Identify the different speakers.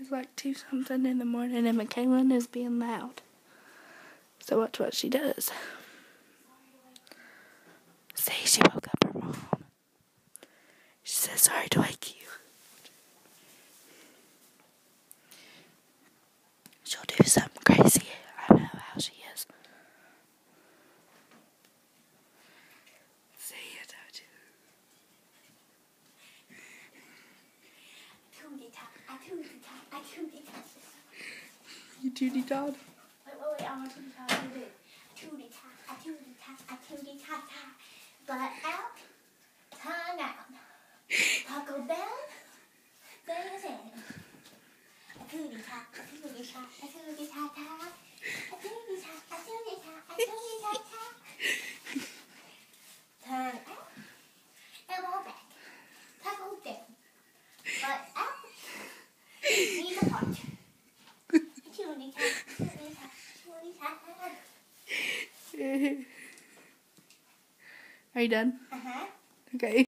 Speaker 1: It's like two something in the morning and Michaela is being loud. So watch what she does. Say she woke up her mom. She says sorry to wake you. She'll do something crazy. I know how she is. See, I told you.
Speaker 2: Tootie tap, I tootie tap, I tootie tap.
Speaker 1: You Judy Todd?
Speaker 2: Wait, wait, wait, I want to. Do. Tootie tap, I tootie tap, I tootie tap tap. Butt out, tongue out. Buckle down, dance in. A tootie tap, a tootie tap, a tap tap. A tootie tap, a tootie tap, a tap tap. Tongue out, elbow back, buckle down. Butt out, knees apart.
Speaker 1: Are you done?
Speaker 2: Uh huh.
Speaker 1: Okay.